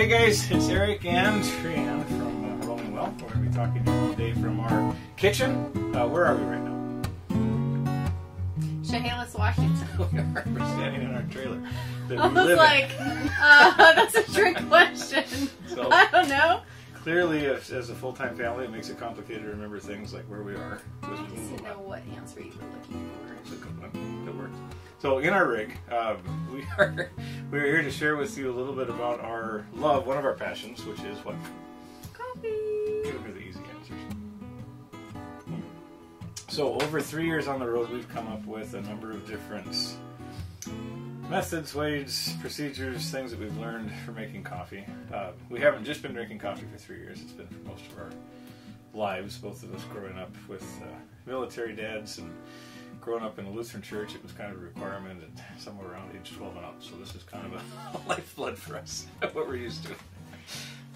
Hey guys, it's Eric and Triann from uh, Rolling Well. We're going to be talking to you today from our kitchen. Uh, where are we right now? Chehalis, Washington. We're standing in our trailer. I was like, uh, that's a trick question. So- I don't know. Clearly, as, as a full-time family, it makes it complicated to remember things like where we are. I just we know what answer you were looking for. It's a good one. It works. So in our rig, um, we are we are here to share with you a little bit about our love, one of our passions, which is what Coffee. Give me the easy answers. So, over three years on the road, we've come up with a number of different methods, ways, procedures, things that we've learned for making coffee. Uh, we haven't just been drinking coffee for three years, it's been for most of our lives, both of us growing up with uh, military dads and growing up in a Lutheran church. It was kind of a requirement at somewhere around age 12 and up, so this is kind of a lifeblood for us, what we're used to.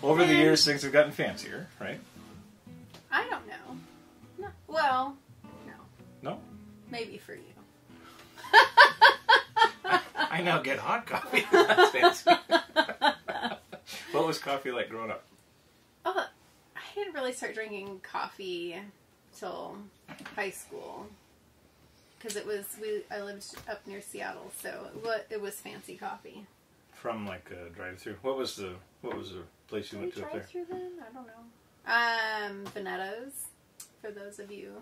Over the years, things have gotten fancier, right? I don't know. No. Well, no. No? Maybe for you. I now get hot coffee. That's fancy. what was coffee like growing up? Oh, I didn't really start drinking coffee till high school because it was we. I lived up near Seattle, so it was, it was fancy coffee. From like a drive-through. What was the what was the place you Did went to up try there? through then? I don't know. Um, Venetto's, for those of you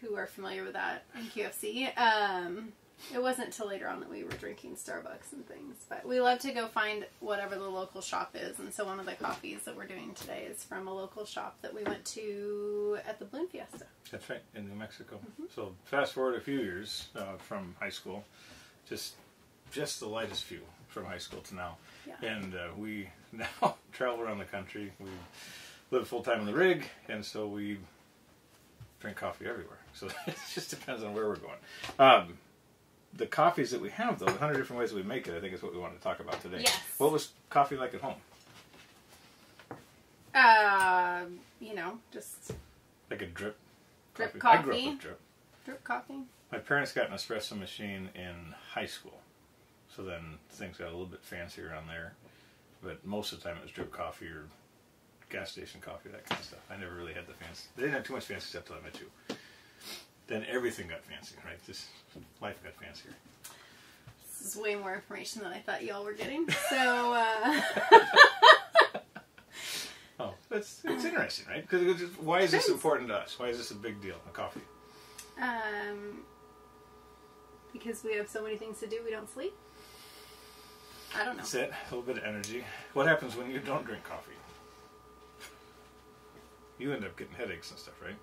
who are familiar with that in QFC. Um, it wasn't till later on that we were drinking Starbucks and things, but we love to go find whatever the local shop is. And so one of the coffees that we're doing today is from a local shop that we went to at the Balloon Fiesta. That's right, in New Mexico. Mm-hmm. So fast forward a few years uh, from high school, just just the lightest few from high school to now, Yeah. and uh, we now travel around the country. We live full time in the rig, and so we drink coffee everywhere. So it just depends on where we're going. Um, the coffees that we have, though, the hundred different ways that we make it, I think is what we want to talk about today. Yes. What was coffee like at home? Um, you know, just Like a drip. Drip I grew coffee? up with drip. drip coffee. My parents got an espresso machine in high school, so then things got a little bit fancier on there. But most of the time it was drip coffee or gas station coffee, or that kind of stuff. I never really had the fancy. They didn't have too much fancy stuff till I met you. Then everything got fancy, right? Just life got fancier. This is way more information than I thought y'all were getting. So, uh, Oh, it's it's interesting, right? Because why is this important to us? Why is this a big deal? A coffee. um, because we have so many things to do, we don't sleep. I don't know. That's it. A little bit of energy. What happens when you don't drink coffee? You end up getting headaches and stuff, right?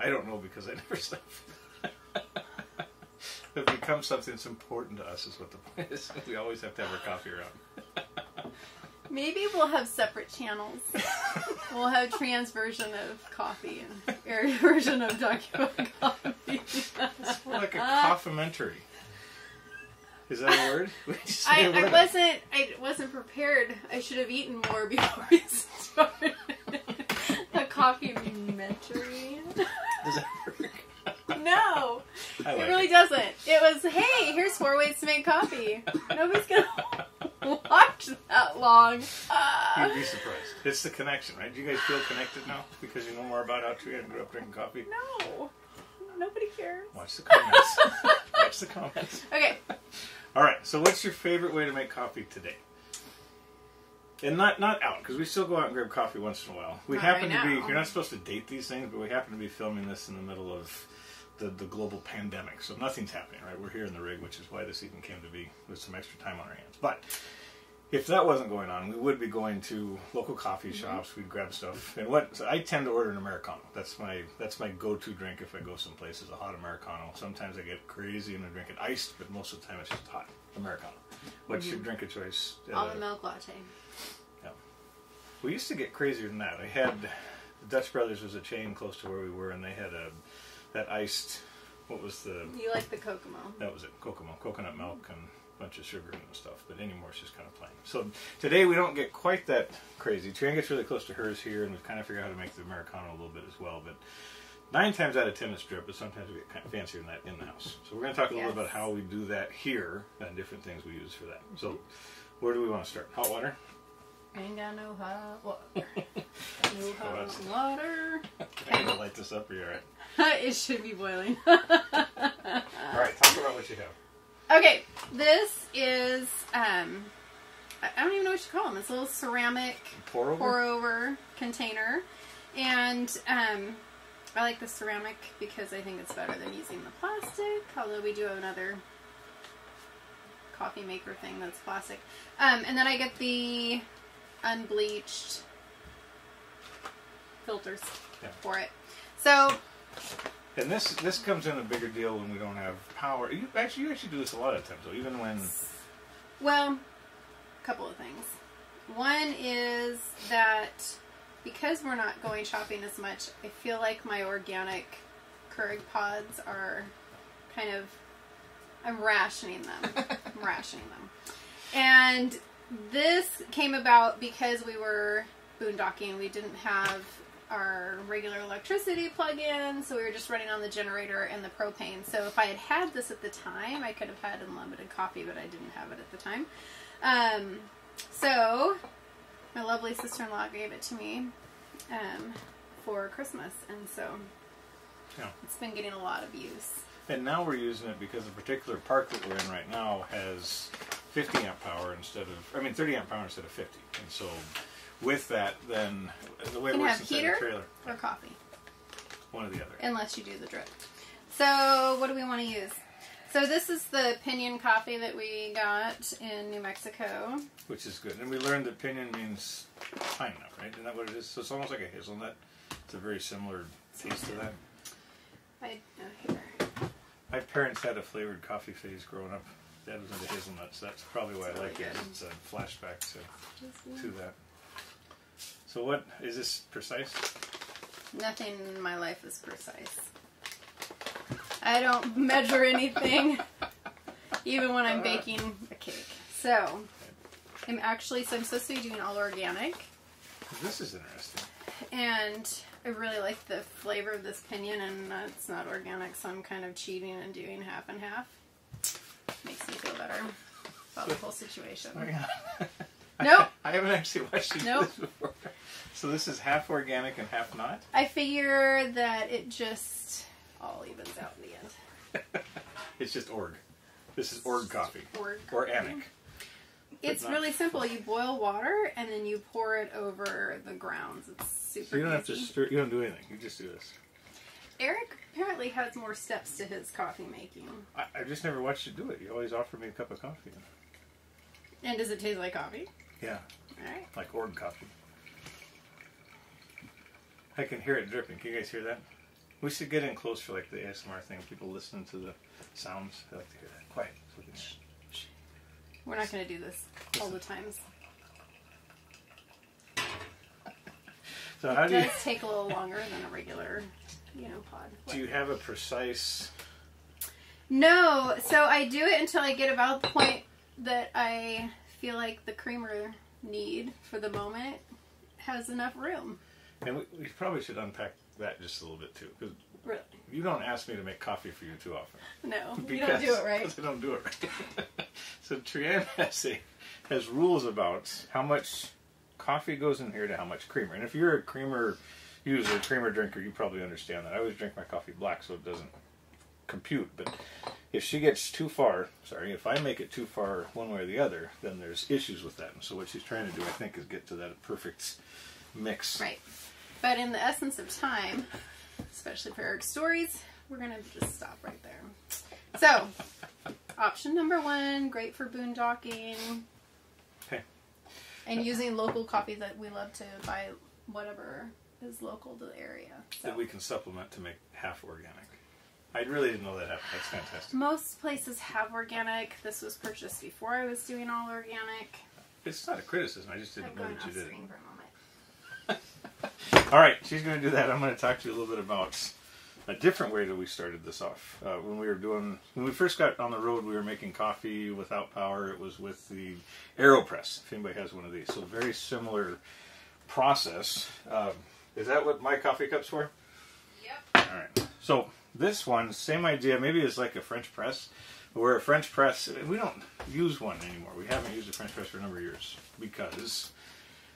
I don't know because I never sleep. it becomes something that's important to us, is what the point is. We always have to have our coffee around. Maybe we'll have separate channels. we'll have trans version of coffee and air version of about coffee. It's more like a ah. coffimentary. Is that a word? We just say I, a I word. wasn't I wasn't prepared. I should have eaten more before we started. A coffee mentary. Does that work? No, I it really it. doesn't. It was, hey, here's four ways to make coffee. Nobody's gonna watch that long. Uh, You'd be surprised. It's the connection, right? Do you guys feel connected now because you know more about how Triann grew up drinking coffee? no, nobody cares. Watch the comments. Watch the comments. Okay, All right. So, what's your favorite way to make coffee today? And not not out because we still go out and grab coffee once in a while. We Not happen right to be. now. You're not supposed to date these things, but we happen to be filming this in the middle of the the global pandemic, so nothing's happening. Right? We're here in the rig, which is why this even came to be with some extra time on our hands. But if that wasn't going on, we would be going to local coffee Mm-hmm. shops. We'd grab stuff, and what so I tend to order an americano. That's my that's my go-to drink if I go someplace is a hot americano. Sometimes I get crazy and I drink it iced, but most of the time it's just hot americano. What's your drink of choice? Uh, almond milk latte. Yeah. we used to get crazier than that. I had the Dutch Brothers was a chain close to where we were, and they had a that iced. What was the? You like the Kokomo? That was it. Kokomo, coconut milk, and bunch of sugar and stuff. But anymore, it's just kind of plain. So today we don't get quite that crazy. Triann gets really close to hers here, and we've kind of figured out how to make the americano a little bit as well. But nine times out of ten it's drip, but sometimes we get kind of fancier than that in the house. So we're going to talk a little Yes. about how we do that here and different things we use for that. So mm-hmm. where do we want to start? Hot water. Ain't got no hot water. No hot water. I'm going to light this up. Are you all right? it should be boiling. All right. Talk about what you have. Okay, this is um, I don't even know what you call them. It's a little ceramic Pour over. pour over container, and um, I like the ceramic because I think it's better than using the plastic. Although we do have another coffee maker thing that's plastic, um, and then I get the unbleached filters Yeah. for it. So And this this comes in a bigger deal when we don't have power. You actually you actually do this a lot of times. So even when Well, a couple of things. One is that because we're not going shopping as much, I feel like my organic Keurig pods are kind of. I'm rationing them. I'm rationing them. And this came about because we were boondocking. We didn't have our regular electricity plug in, so we were just running on the generator and the propane. So if I had had this at the time, I could have had unlimited coffee, but I didn't have it at the time. Um, so my lovely sister-in-law gave it to me um, for Christmas, and so Yeah. it's been getting a lot of use. and now we're using it because the particular park that we're in right now has 50 amp power instead of I mean 30 amp power instead of 50. And so with that, then the way it works inside the trailer, or coffee. one or the other. unless you do the drip. So, what do we want to use? So, this is the pinion coffee that we got in New Mexico. which is good. And we learned that pinion means pine nut, right? Isn't that what it is? So it's almost like a hazelnut. It's a very similar taste to that. I oh, here. My parents had a flavored coffee phase growing up. Dad was into hazelnuts. That's probably why I like it. It's a flashback to, to that. So what is this precise? Nothing in my life is precise. I don't measure anything, even when I'm baking a cake. So, I'm actually so I'm supposed to be doing all organic. This is interesting. and I really like the flavor of this pinion, and uh, it's not organic, so I'm kind of cheating and doing half and half. Makes me feel better about the whole situation. Oh, yeah. Nope. I haven't actually watched you Nope. do this before. So this is half organic and half not. I figure that it just all evens out in the end. It's just org. This is org coffee. Org Or anic. It's really simple. You boil water and then you pour it over the grounds. It's super So you don't have to stir. You don't do anything. You just do this. Eric apparently has more steps to his coffee making. I, I just never watched you do it. You always offer me a cup of coffee. And does it taste like coffee? Yeah, All right. like org coffee. I can hear it dripping. Can you guys hear that? We should get in close for like the ASMR thing. People listening to the sounds. I like to hear that. Quiet. So we can We're not going to do this all the times. So how It do you does take a little longer than a regular, you know, pod. do you have a precise? No, so I do it until I get about the point that I feel like the creamer need for the moment has enough room. And we, we probably should unpack that just a little bit too, because Really? you don't ask me to make coffee for you too often. No, you Because, don't do it right. because I don't do it right. so Triann has a, has rules about how much coffee goes in here to how much creamer. And if you're a creamer user, creamer drinker, you probably understand that. I always drink my coffee black so it doesn't compute. But if she gets too far, sorry, if I make it too far one way or the other, then there's issues with that. And so what she's trying to do, I think, is get to that perfect mix. Right. But in the essence of time, especially for Eric's stories, we're going to just stop right there. So, option number one great for boondocking Okay. and using local coffee that we love to buy whatever is local to the area. So. That we can supplement to make half organic. I really didn't know that happened. That's fantastic. Most places have organic. This was purchased before I was doing all organic. It's not a criticism. I just didn't know that you did it. screen for a moment. All right, she's going to do that. I'm going to talk to you a little bit about a different way that we started this off. Uh, when we were doing, when we first got on the road, we were making coffee without power. It was with the AeroPress. If anybody has one of these, so very similar process. Um, is that what my coffee cup's for? Yep. All right. So this one, same idea. Maybe it's like a French press, where a French press. We don't use one anymore. We haven't used a French press for a number of years because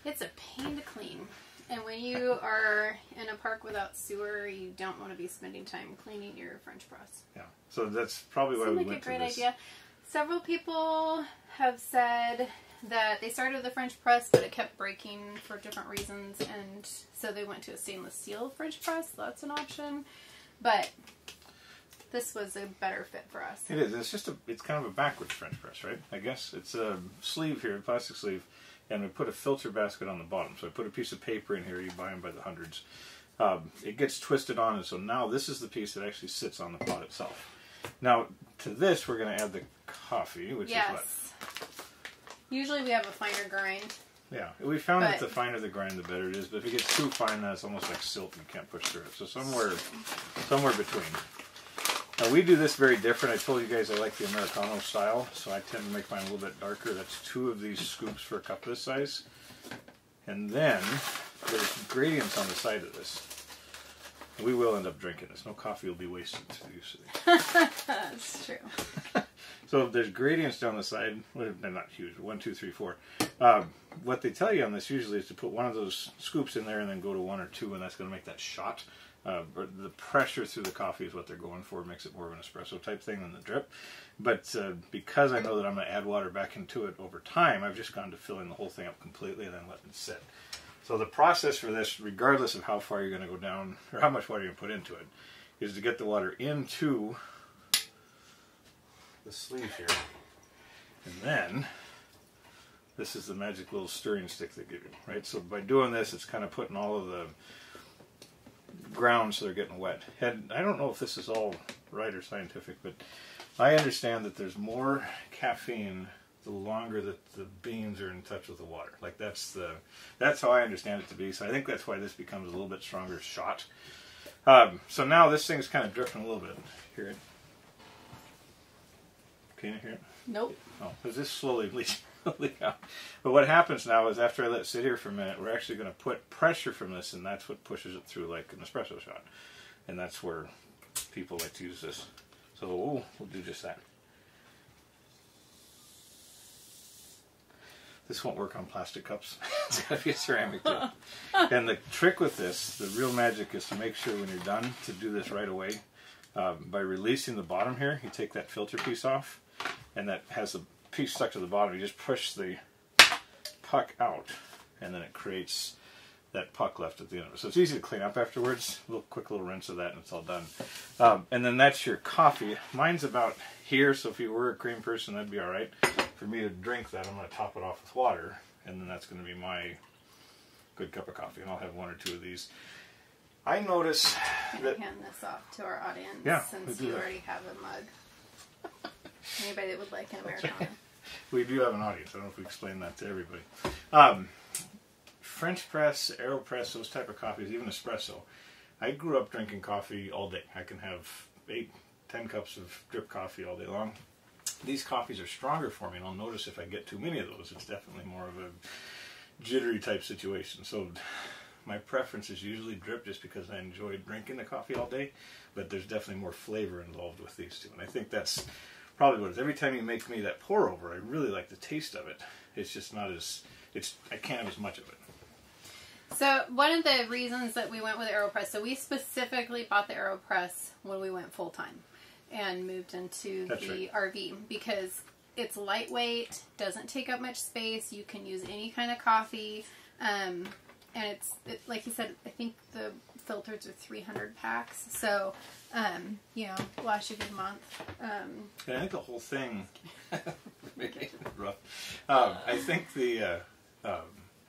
It's a pain to clean. And when you are in a park without sewer, you don't want to be spending time cleaning your French press. yeah. So that's probably why Seemed we like a went great to this. idea. Several people have said that they started with the French press, but it kept breaking for different reasons, and so they went to a stainless steel French press. That's an option, but this was a better fit for us. It is. It's just a. It's kind of a backwards French press, right? I guess it's a sleeve here, a plastic sleeve, and we put a filter basket on the bottom. So I put a piece of paper in here. You buy them by the hundreds. Um, it gets twisted on, and so now this is the piece that actually sits on the pot itself. Now to this, we're going to add the coffee, which is what. Yes. Usually we have a finer grind. Yeah, we found that the finer the grind, the better it is. But if it gets too fine, then it's almost like silt and you can't push through it. So somewhere, somewhere between. Now we do this very different. I told you guys I like the Americano style, so I tend to make mine a little bit darker. That's two of these scoops for a cup this size. And then there's gradients on the side of this. We will end up drinking this. No coffee will be wasted through the use of these. That's true. So there's gradients down the side. Well, they're not huge. One, two, three, four. Um, what they tell you on this usually is to put one of those scoops in there and then go to one or two, and that's going to make that shot. Uh, the pressure through the coffee is what they're going for. Makes it more of an espresso type thing than the drip. But uh, because I know that I'm going to add water back into it over time, I've just gone to filling the whole thing up completely and then letting it sit. So the process for this, regardless of how far you're going to go down or how much water you put into it, is to get the water into the sleeve here. And then this is the magic little stirring stick they give you, right? So by doing this, it's kind of putting all of the grounds so they're getting wet. And I don't know if this is all right or scientific, but I understand that there's more caffeine the longer that the beans are in touch with the water. Like that's the that's how I understand it to be. So I think that's why this becomes a little bit stronger shot. Um, so now this thing's kind of drifting a little bit. Hear it? Can you hear it? Nope. Oh, is this slowly leaks But what happens now is after I let it sit here for a minute, we're actually going to put pressure from this, and that's what pushes it through like an espresso shot. And that's where people like to use this. So we'll, we'll do just that. This won't work on plastic cups. it's got to be a ceramic too. and the trick with this, the real magic, is to make sure when you're done to do this right away. Um, by releasing the bottom here, you take that filter piece off, and that has the piece stuck to the bottom. You just push the puck out, and then it creates that puck left at the end of it. So it's easy to clean up afterwards. A little quick little rinse of that, and it's all done. Um, and then that's your coffee. Mine's about here, so if you were a cream person, that'd be all right. For me to drink that, I'm going to top it off with water, and then that's going to be my good cup of coffee. And I'll have one or two of these. I notice Can that hand this off to our audience Yeah, since you that. already have a mug? Anybody that would like an Americano? We do have an audience. I don't know if we explained that to everybody. Um, French press, AeroPress, those type of coffees, even espresso. I grew up drinking coffee all day. I can have eight, ten cups of drip coffee all day long. These coffees are stronger for me, and I'll notice if I get too many of those, it's definitely more of a jittery type situation. So my preference is usually drip just because I enjoy drinking the coffee all day, but there's definitely more flavor involved with these two. And I think that's probably what it is. Every time you make me that pour over, I really like the taste of it. It's just not as, it's, I can't have as much of it. So one of the reasons that we went with AeroPress, so we specifically bought the AeroPress when we went full time and moved into That's the RV because it's lightweight, doesn't take up much space. You can use any kind of coffee, um, and it's it, like you said. I think the filters are 300 packs, so um, you know, last a good month. Um, I think the whole thing, making it rough. Um, I think the, uh, um,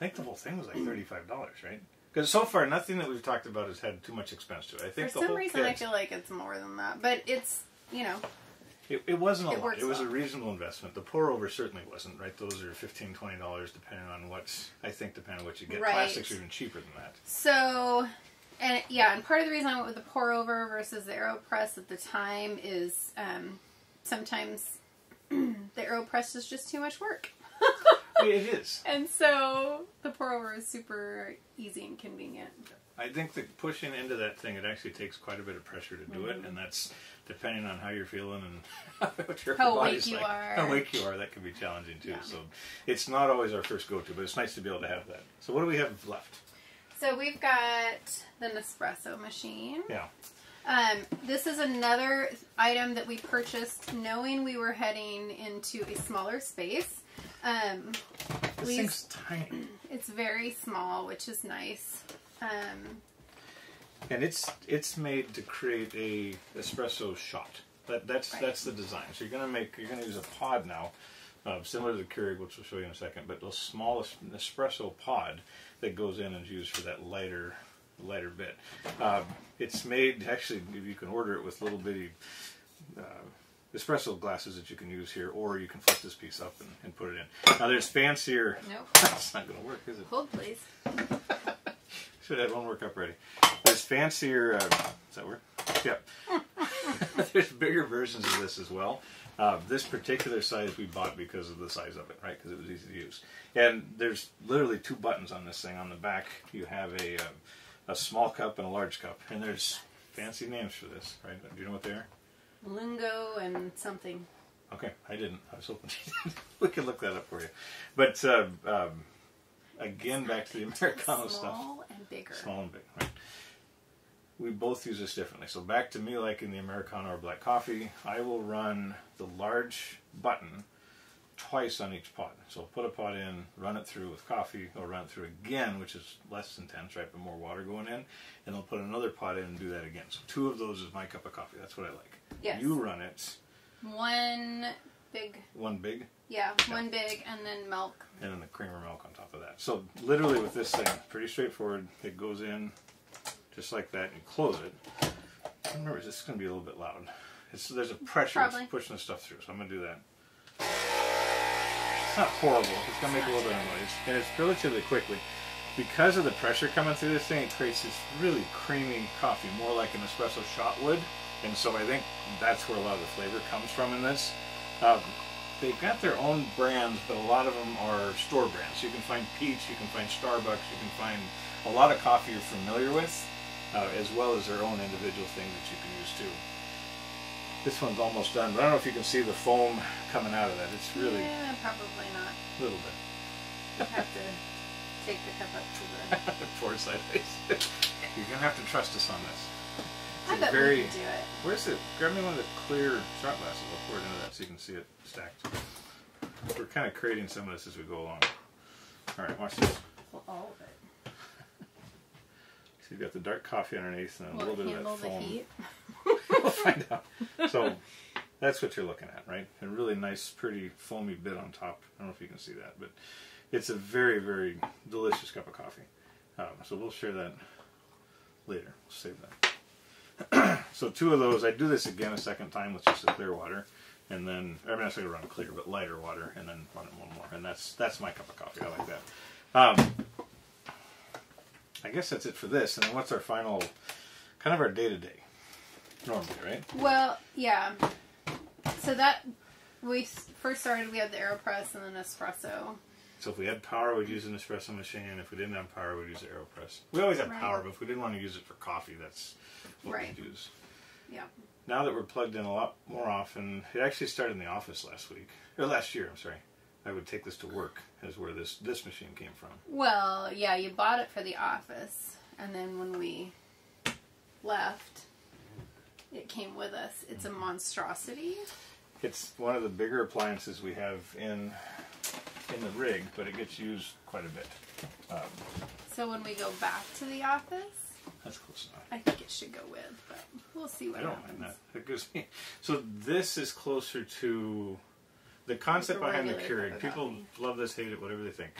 I think the whole thing was like thirty-five dollars, right? Because so far, nothing that we've talked about has had too much expense to it. I for think the some reason, I feel like it's more than that, but it's you know, It, it wasn't a It lot. It was a reasonable investment. The pour over certainly wasn't, right? Those are $15, $20 depending on what, I think depending on what you get. Right. Plastics are even cheaper than that. So, and yeah, and part of the reason I went with the pour over versus the AeroPress at the time is um, sometimes the AeroPress is just too much work. it is. And so the pour over is super easy and convenient. I think the pushing into that thing, it actually takes quite a bit of pressure to do it, and that's depending on how you're feeling and what your Mm-hmm. How body's awake you like. are. How awake you are, that can be challenging too. Yeah. So it's not always our first go-to, but it's nice to be able to have that. So what do we have left? So we've got the Nespresso machine. Yeah. Um, this is another item that we purchased knowing we were heading into a smaller space. Um, This we- thing's tiny. it's very small, which is nice. Um, And it's it's made to create a espresso shot. That that's Right. that's the design. So you're gonna make you're gonna use a pod now, uh, similar to the Keurig, which we'll show you in a second, but the smallest espresso pod that goes in and is used for that lighter lighter bit. Um, it's made actually you can order it with little bitty uh, espresso glasses that you can use here, or you can flip this piece up and, and put it in. Now there's fancier. Nope. That's not gonna work, is it? hold, please. Should have had one work up ready. There's fancier. Uh, does that work? Yep. There's bigger versions of this as well. Uh, this particular size we bought because of the size of it, right? Because it was easy to use. And there's literally two buttons on this thing. On the back, you have a uh, a small cup and a large cup, and there's fancy names for this, right? Do you know what they are? Lungo and something. Okay, I didn't. I was hoping we could look that up for you. But uh, um, again, back to the Americano stuff. Small and bigger. Small and big, right? We both use this differently. So back to me like in the Americano or black coffee, I will run the large button twice on each pot. So I'll put a pot in, run it through with coffee, or run it through again, which is less intense, right? But more water going in, and I'll put another pot in and do that again. So two of those is my cup of coffee. That's what I like. Yes. You run it One big, one big, yeah, one big, and then milk. and then the creamer milk on top of that. So literally with this thing, pretty straightforward. It goes in just like that. You close it. I remember, this is going to be a little bit loud. It's, there's a pressure that's pushing the stuff through, so I'm going to do that. It's not horrible. It's going to make a little bit of noise, and it's relatively quickly. Because of the pressure coming through this thing, it creates this really creamy coffee, more like an espresso shot would. And so I think that's where a lot of the flavor comes from in this. Um, they've got their own brands, but a lot of them are store brands. You can find Peet's, you can find Starbucks, you can find a lot of coffee you're familiar with, uh, as well as their own individual things that you can use too. This one's almost done, but I don't know if you can see the foam coming out of that. It's really Yeah, probably not. a little bit. You have to take the cup up to the. Pour sideways. You're gonna have to trust us on this. I a bet very- we can do it. Where's it? Grab me one of the clear shot glasses. I'll pour it into that so you can see it stacked. We're kind of creating some of this as we go along. All right, watch this. Well, all of it. You've got the dark coffee underneath and a Will little bit of that foam. we'll find out. So that's what you're looking at, right? A really nice, pretty foamy bit on top. I don't know if you can see that, but it's a very, very delicious cup of coffee. Um, so we'll share that later. We'll save that. so two of those. I do this again a second time with just a clear water, and then I mean I say run clear, but lighter water, and then run it one more, and that's that's my cup of coffee. I like that. Um, I guess that's it for this. And then what's our final, kind of our day to day, normally, right? Well, yeah. So that we first started, we had the Aeropress and then espresso. So if we had power, we'd use an espresso machine. If we didn't have power, we'd use the AeroPress. We always have Right. power, but if we didn't want to use it for coffee, that's what Right. we'd use. Yeah. Now that we're plugged in a lot more often, it actually started in the office last week or last year. I'm sorry. I would take this to work, is where this this machine came from. Well, yeah, you bought it for the office, and then when we left, it came with us. It's a monstrosity. It's one of the bigger appliances we have in in the rig, but it gets used quite a bit. Um, So when we go back to the office, that's close enough. I think it should go with, but we'll see what I don't happens. mind that. It gives me. So this is closer to the concept behind the Keurig. People coffee. love this, hate it, whatever they think.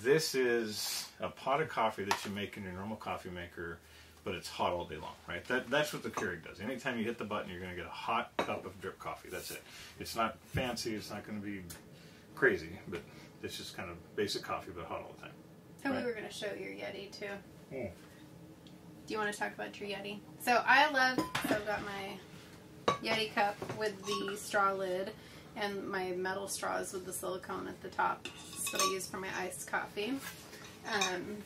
This is a pot of coffee that you make in your normal coffee maker, but it's hot all day long, right? That that's what the Keurig does. Anytime you hit the button, you're going to get a hot cup of drip coffee. That's it. It's not fancy. It's not going to be crazy, but it's just kind of basic coffee, but hot all the time. And Right. we were going to show your Yeti too. Mm. Do you want to talk about your Yeti? So I love. So I've got my Yeti cup with the straw lid, and my metal straws with the silicone at the top. That's what I use for my iced coffee. Um,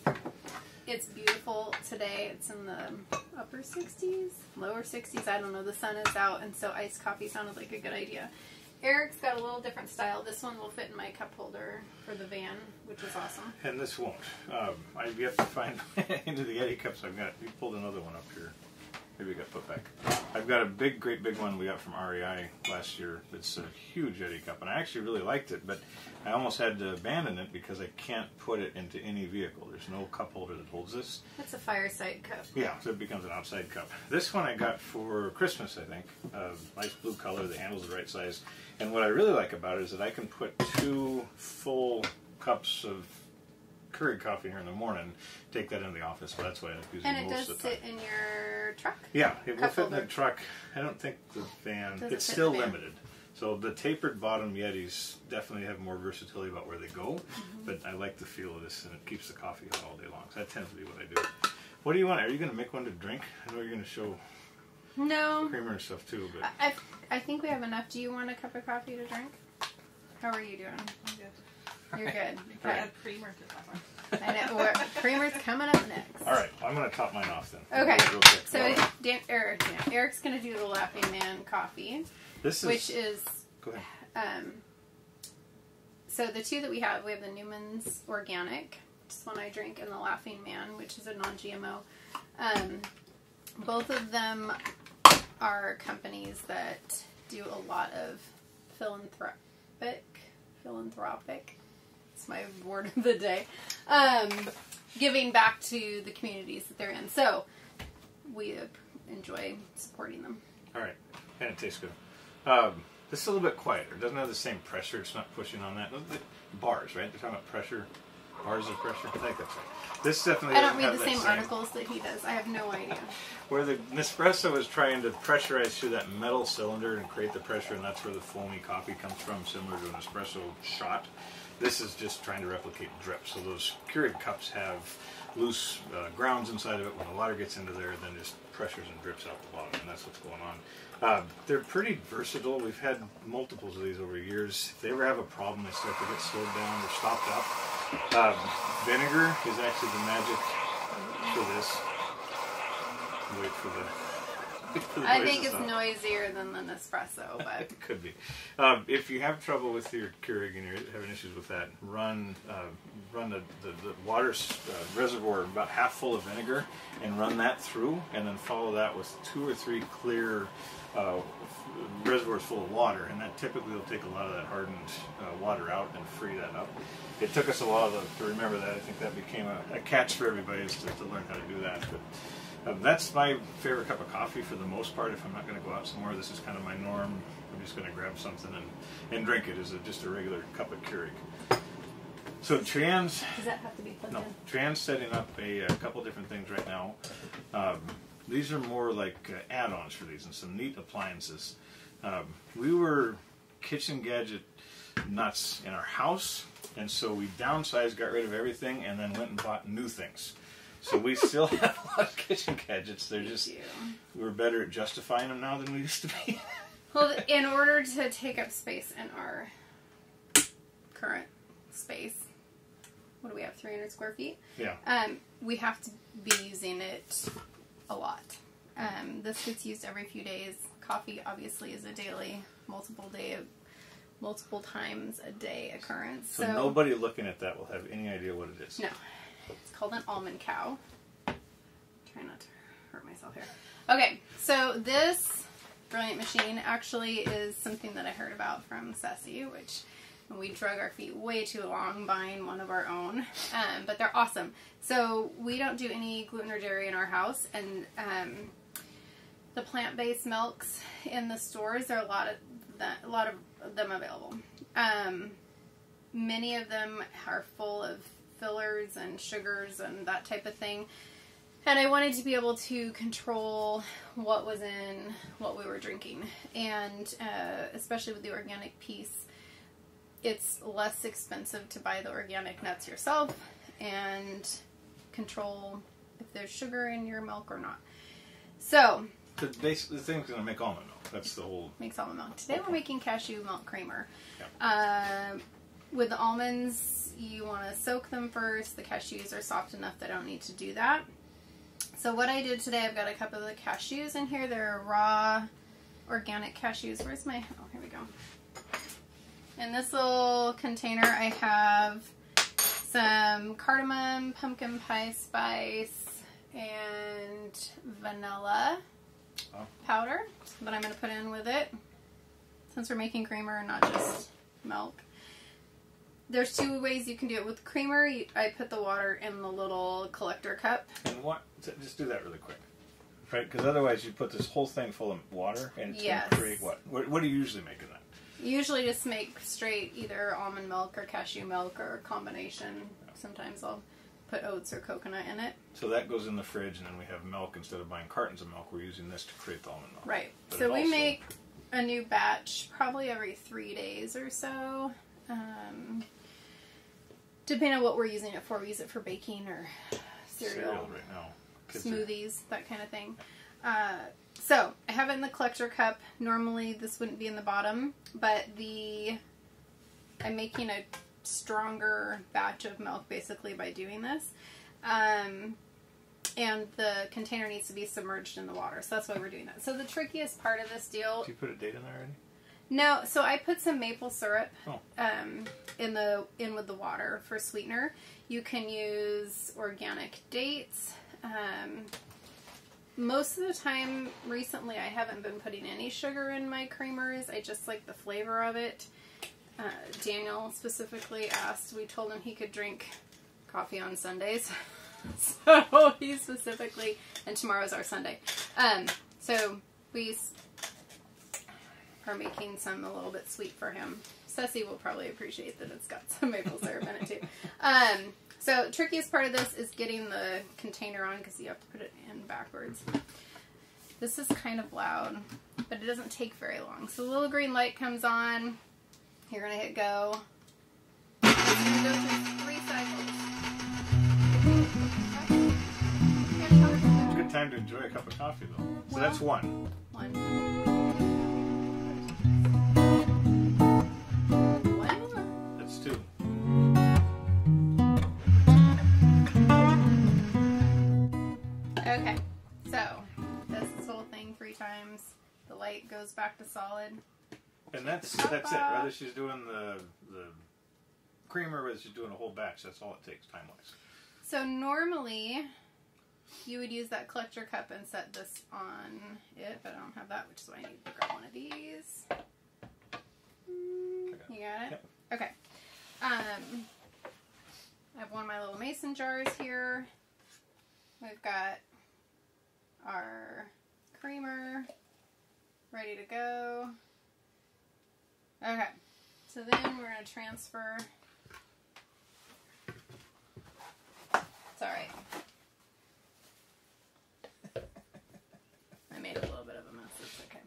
It's beautiful today. It's in the upper 60s, lower 60s. I don't know. The sun is out, and so iced coffee sounded like a good idea. Eric's got a little different style. This one will fit in my cup holder for the van, which is awesome. And this won't. Um, I've yet to find into the Yeti cups I've got. We pulled another one up here. Maybe it got put back. I've got a big, great big one we got from REI last year. It's a huge Yeti cup, and I actually really liked it, but I almost had to abandon it because I can't put it into any vehicle. There's no cup holder that holds this. That's a fireside cup. Yeah, so it becomes an outside cup. This one I got for Christmas, I think. Uh, nice blue color, the handle's the right size. And what I really like about it is that I can put two full cups of Keurig coffee here in the morning, take that into the office. So that's why I end up using And it most does of the time. sit in your truck. Yeah, it will Cup fit in the holder. truck. I don't think the van. Does it it's fit still the van? limited. So the tapered bottom Yetis definitely have more versatility about where they go, Mm-hmm. but I like the feel of this, and it keeps the coffee hot all day long. So that tends to be what I do. What do you want? Are you going to make one to drink? I know you're going to show No, creamer and stuff too, but I, I think we have enough. Do you want a cup of coffee to drink? How are you doing? I'm good. You're good. I Okay. add creamer to that one. I know. We're, creamer's coming up next. all right. I'm going to top mine off then. Okay. Real quick. So Well, Dan, Eric, yeah, Eric's gonna do the Laughing Man coffee, this is which is go ahead. um. So the two that we have, we have the Newman's Organic, which is one I drink, and the Laughing Man, which is a non-GMO. Um, both of them are companies that do a lot of philanthropic, philanthropic. It's my word of the day. Um, giving back to the communities that they're in. So we enjoy supporting them. All right, and it tastes good. Um, this is a little bit quieter. It doesn't have the same pressure. It's not pushing on that. The Bars, right? They're talking about pressure. Bars of pressure. I think that's right. This definitely. I don't read the that same articles that he does. I have no idea. Where the Nespresso is trying to pressurize through that metal cylinder and create the pressure, and that's where the foamy coffee comes from, similar to an espresso shot. This is just trying to replicate drip. So those Keurig cups have loose uh, grounds inside of it. When the water gets into there, then just pressures and drips out the bottom, and that's what's going on. Uh, they're pretty versatile. We've had multiples of these over years. If they ever have a problem, they start to get slowed down or stopped up. Um, vinegar is actually the magic for this. Wait for the. Wait for the I think it's noisier than the Nespresso, but It could be. Um, if you have trouble with your Keurig and you're having issues with that, run uh, run the, the, the water uh, reservoir about half full of vinegar and run that through, and then follow that with two or three clear uh, reservoirs full of water, and that typically will take a lot of that hardened uh, water out and free that up. It took us a while to, to remember that. I think that became a, a catch for everybody is to, to learn how to do that. But uh, that's my favorite cup of coffee for the most part. If I'm not going to go out somewhere, this is kind of my norm. I'm just going to grab something and, and drink it as a, just a regular cup of Keurig. So Triann's does that have to be plugged no, in? Triann's setting up a, a couple different things right now. Um, these are more like uh, add-ons for these and some neat appliances. Um, we were kitchen gadget nuts in our house, and so we downsized, got rid of everything, and then went and bought new things. So we still have a lot of kitchen gadgets. They're just we're better at justifying them now than we used to be. Well, in order to take up space in our current space, what do we have? 300 square feet. yeah. Um, we have to be using it a lot. Um, this gets used every few days. Coffee obviously is a daily, multiple day, multiple times a day occurrence. So, nobody looking at that will have any idea what it is. No, called an almond cow. Try not to hurt myself here. Okay, so this brilliant machine actually is something that I heard about from Ceci, which we drug our feet way too long buying one of our own. Um, but they're awesome. So we don't do any gluten or dairy in our house, and um, the plant-based milks in the stores, there are a lot of that, a lot of them available. Um, many of them are full of fillers and sugars and that type of thing. And I wanted to be able to control what was in what we were drinking. And uh, especially with the organic piece, it's less expensive to buy the organic nuts yourself and control if there's sugar in your milk or not. So, The, base, the thing's going to make almond milk. That's the whole. makes almond milk. Today we're making cashew milk creamer. Yeah. Um, with the almonds, you want to soak them first. The cashews are soft enough that I don't need to do that. So what I did today, I've got a cup of the cashews in here. They're raw organic cashews. Where's my, oh, here we go. In this little container, I have some cardamom, pumpkin pie spice, and vanilla Oh. powder that I'm going to put in with it. Since we're making creamer and not just milk. There's two ways you can do it. With creamer, you, I put the water in the little collector cup. And what? Just do that really quick, right? Because otherwise, you put this whole thing full of water, and it's Yes. gonna create what? what? What do you usually make in that? Usually just make straight either almond milk or cashew milk or a combination. Sometimes I'll put oats or coconut in it. So that goes in the fridge, and then we have milk instead of buying cartons of milk. We're using this to create the almond milk. Right. But so we also- make a new batch probably every three days or so. Um, depending on what we're using it for. We use it for baking or cereal, right now. Kids are- smoothies, that kind of thing. Uh, so I have it in the collector cup. Normally this wouldn't be in the bottom, but the I'm making a stronger batch of milk basically by doing this. Um, and the container needs to be submerged in the water. So that's why we're doing that. So the trickiest part of this deal Did you put a date in there already? No, so I put some maple syrup Oh. um, in the in with the water for sweetener. You can use organic dates. Um, most of the time, recently, I haven't been putting any sugar in my creamers. I just like the flavor of it. Uh, Daniel specifically asked. We told him he could drink coffee on Sundays, so he specifically. And tomorrow's our Sunday. Um, so we are making some a little bit sweet for him. Ceci will probably appreciate that it's got some maple syrup in it too. Um, so trickiest part of this is getting the container on because you have to put it in backwards. This is kind of loud, but it doesn't take very long. So the little green light comes on. You're gonna hit go. It's gonna go through three cycles. It's a good time to enjoy a cup of coffee, though. So Well- that's. One. One Okay, so does this whole thing three times. The light goes back to solid. And that's that's it. Whether she's doing the the creamer, whether she's doing a whole batch, that's all it takes time wise. So normally you would use that collector cup and set this on it, but I don't have that, which is why I need to grab one of these. Mm, You got it? Yep. Okay. Um, I have one of my little mason jars here. We've got our creamer ready to go. Okay. So then we're going to transfer. It's alright. I made a little bit of a mess. It's okay.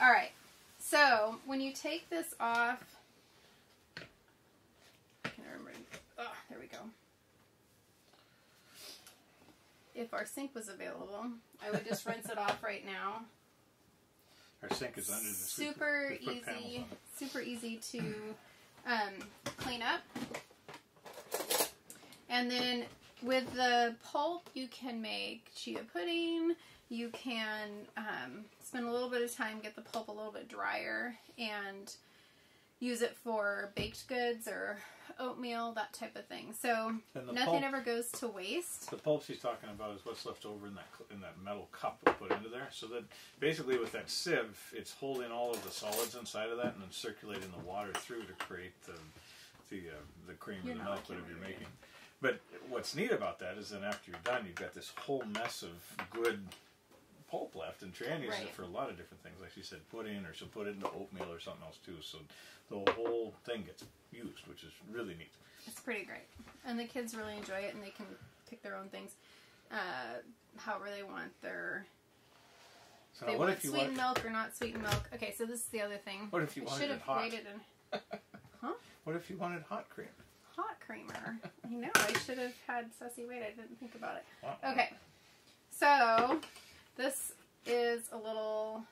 Alright. So when you take this off. I can't remember. Oh, there we go. If our sink was available, I would just rinse it off right now. Our sink is under the super we put panels easy super easy to um, clean up. And then with the pulp you can make chia pudding. You can um, spend a little bit of time get the pulp a little bit drier and use it for baked goods or oatmeal that type of thing so nothing pulp- ever goes to waste The pulp she's talking about is what's left over in that in that metal cup we put into there. So that basically with that sieve, it's holding all of the solids inside of that and then circulating the water through to create the the uh, the cream or You're the milk, whatever you're really making. But what's neat about that is then after you're done, you've got this whole mess of good pulp left, and Triann uses Right. it for a lot of different things. Like she said, pudding, or she'll put it into oatmeal or something else too. So the whole thing gets used, which is really neat. It's pretty great. And the kids really enjoy it and they can pick their own things. Uh, however they want their So they what want if you sweetened milk or not sweetened milk. Okay, so this is the other thing. What if you I wanted it hot? and What if you wanted hot cream? hot creamer. I know, I should have had Sussy wait, I didn't think about it. Well, Okay. So this is a little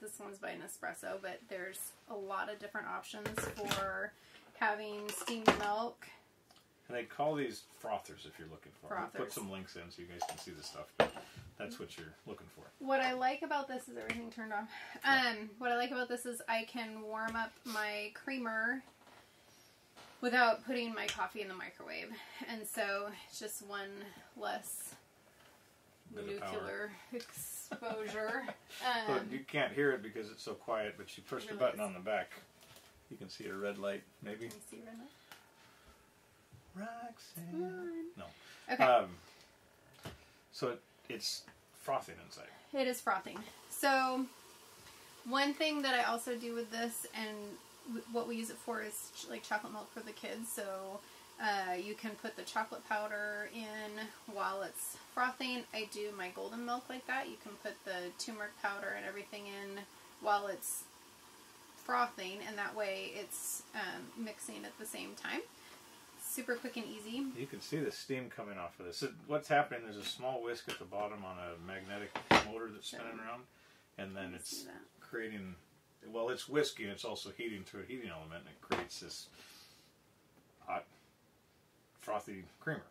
this one's by Nespresso, but there's a lot of different options for having steamed milk. And they call these frothers if you're looking for. them. We'll put some links in so you guys can see the stuff. But that's what you're looking for. What I like about this is everything turned on. Um, what I like about this is I can warm up my creamer without putting my coffee in the microwave, and so it's just one less Bit of power. Nuclear exposure. Um, you can't hear it because it's so quiet. But you push the Really button is. on the back. You can see a red light, maybe. let me see right now. Roxanne. No. Okay. Um, so it, it's frothing inside. It is frothing. So, one thing that I also do with this, and what we use it for, is ch- like chocolate milk for the kids. So, uh, you can put the chocolate powder in while it's frothing. I do my golden milk like that. You can put the turmeric powder and everything in while it's frothing, and that way it's um, mixing at the same time. Super quick and easy. You can see the steam coming off of this. What's happening? There's a small whisk at the bottom on a magnetic motor that's spinning around, and then it's creating. Well, it's whisky. and It's also heating through a heating element, and it creates this hot, frothy creamer.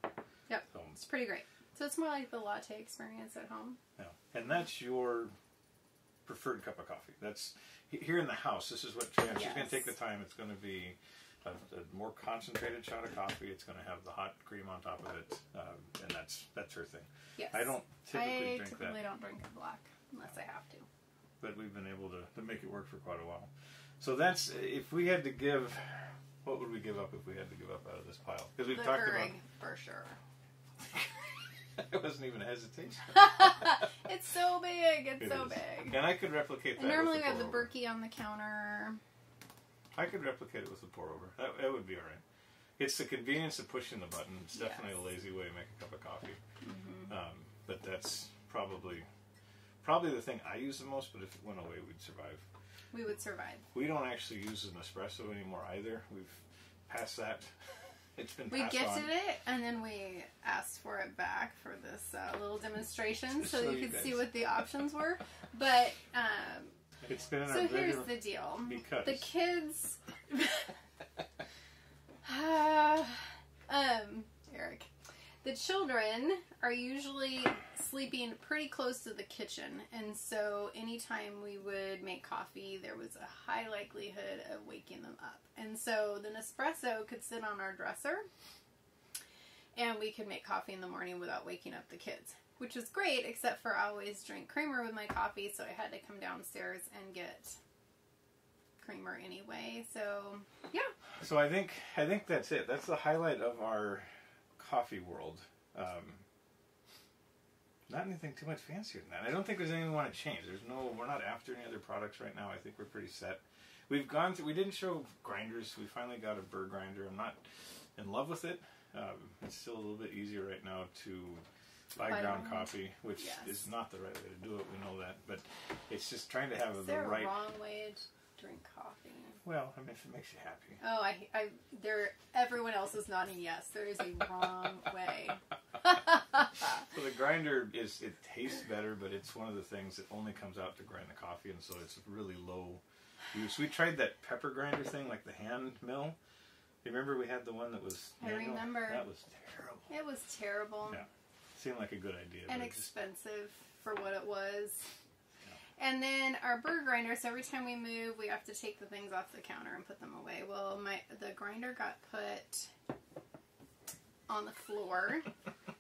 Yep. So, It's pretty great. So it's more like the latte experience at home. yeah. and that's your preferred cup of coffee. That's here in the house. This is what Jan. She's going to take the time. It's going to be a, a more concentrated shot of coffee. It's going to have the hot cream on top of it, um, and that's that's her thing. Yes. I don't typically drink that. I drink typically that, don't drink it black unless I have to. but we've been able to, to make it work for quite a while. So that's if we had to give, what would we give up if we had to give up out of this pile? Because we've the talked Keurig, for sure. it wasn't even a hesitation, It's so big. It's It so is. big. and I could replicate that. Normally we have the. Berkey on the counter. I could replicate it with the pour over. That, that would be all right. It's the convenience of pushing the button. It's definitely Yes. a lazy way to make a cup of coffee. Mm-hmm. Um, but that's probably probably the thing I use the most. But if it went away, we'd survive. We would survive. We don't actually use an espresso anymore either. We've passed that. It's been We gifted on. it and then we asked for it back for this uh, little demonstration so so you you could see what the options were. But um, It's been so here's the deal: because- the kids. um, Eric, the children are usually sleeping pretty close to the kitchen, and so anytime we would make coffee, there was a high likelihood of waking them up. And so the Nespresso could sit on our dresser, and we could make coffee in the morning without waking up the kids. Which was great, except for I always drink creamer with my coffee, so I had to come downstairs and get creamer anyway. So yeah, So I think I think that's it. That's the highlight of our coffee world. Um, not anything too much fancier than that. I don't think there's anything we want to change. There's no. We're not after any other products right now. I think we're pretty set. We've gone through. We didn't show grinders. We finally got a burr grinder. I'm not in love with it. Um, it's still a little bit easier right now to buy Buy ground coffee, which Yes. is not the right way to do it. We know that, but it's just trying to have is the there right. a wrong way to drink coffee? Well, I mean, if it makes you happy. Oh, I, I, there. Everyone else is nodding yes. There is a wrong way. So the grinder is it tastes better, but it's one of the things that only comes out to grind the coffee, and so it's really low use. We tried that pepper grinder thing, like the hand mill. You remember we had the one that was. I manual? remember. That was terrible. It was terrible. Yeah, seemed like a good idea. and it just- expensive for what it was. And then our burr grinder. So every time we move, we have to take the things off the counter and put them away. Well, my the grinder got put on the floor,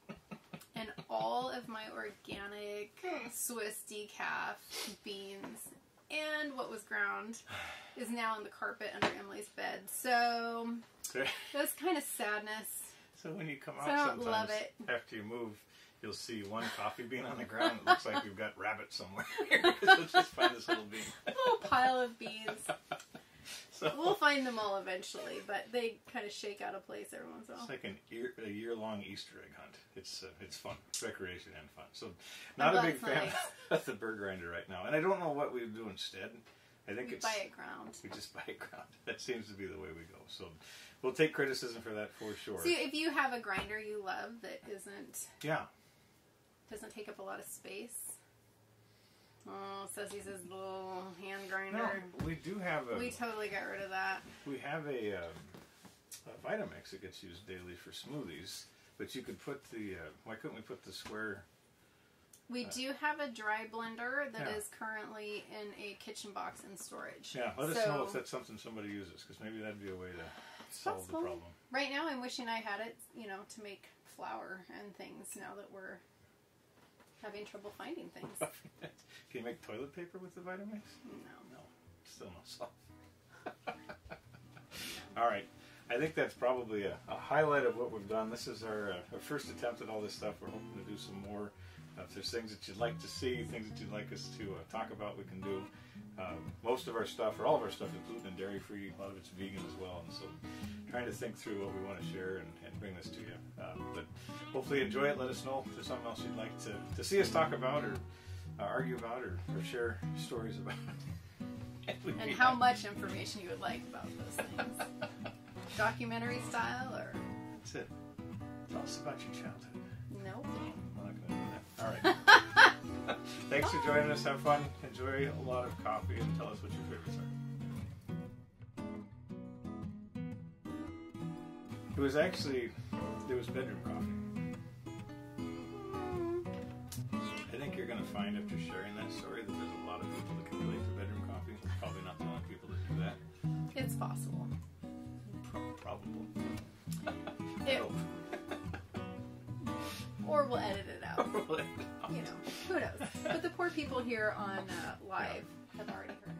and all of my organic Swiss decaf beans and what was ground is now on the carpet under Emily's bed. So so, it was kind of sadness. so when you come out So I don't sometimes love it. after you move, you'll see one coffee bean on the ground. It looks like we've got rabbits somewhere. so let's just find this little bean. A little pile of beans. So We'll find them all eventually, but they kind of shake out of place every once in a It's like an year, a year long Easter egg hunt. It's uh, it's fun, recreation and fun. So, not a big fan of the burr grinder right now, and I don't know what we'd do instead. I think We it's buy it ground. we just buy it ground. That seems to be the way we go. So, we'll take criticism for that for sure. See, if you have a grinder you love that isn't yeah, doesn't take up a lot of space. Oh, says he's his little hand grinder. no, we do have a We totally got rid of that. we have a um, uh, Vitamix that gets used daily for smoothies. But you could put the. Uh, why couldn't we put the square? We do have a dry blender that is Yeah. currently in a kitchen box in storage. Yeah, let us know if that's something somebody uses, because maybe that'd be a way to solve the problem. Right now, I'm wishing I had it, you know, to make flour and things. Now that we're having trouble finding things. Can you make toilet paper with the Vitamix? No. No, still no solve. all right. I think that's probably a, a highlight of what we've done. This is our, uh, our first attempt at all this stuff. We're hoping to do some more. If there's things that you'd like to see, things that you'd like us to uh, talk about, we can do. Um, most of our stuff, or all of our stuff, is gluten and dairy free. A lot of it's vegan as well. And so, trying to think through what we want to share and, and bring this to you. Um, but hopefully, enjoy it. Let us know if there's something else you'd like to, to see us talk about or uh, argue about or, or share stories about. And how happy. much information you would like about those things. Documentary style or That's it. Tell us about your childhood. nope. All right. Thanks for joining us. Have fun. Enjoy a lot of coffee and tell us what your favorites are. It was actually, it was bedroom coffee. I think you're going to find after sharing that story that there's a lot of people that can relate to bedroom coffee. We're probably not the only people that do that. It's possible. Pro- probable. It. or we'll edit it out. You know, who knows? But the poor people here on uh, live have already heard.